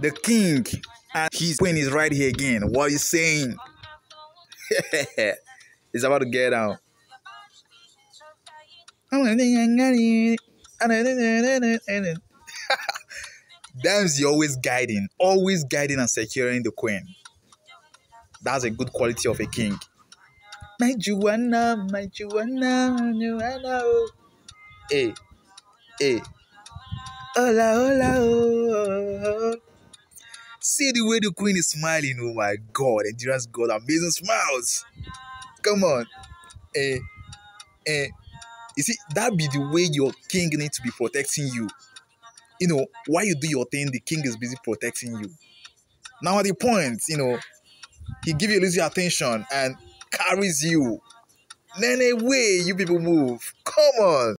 the king and his queen is right here again. What are you saying? He's about to get out. Demzy always guiding, always guiding and securing the queen. That's a good quality of a king. My Juana, my Juana, Juana. Oh. Hey, hey. Hola, hola, oh. See the way the queen is smiling. Oh my god, Endurance got amazing smiles. Come on. Eh, eh. You see, that be the way your king needs to be protecting you. You know, while you do your thing, the king is busy protecting you. Now at the point, you know, he give you little attention and carries you. Then away you people move. Come on.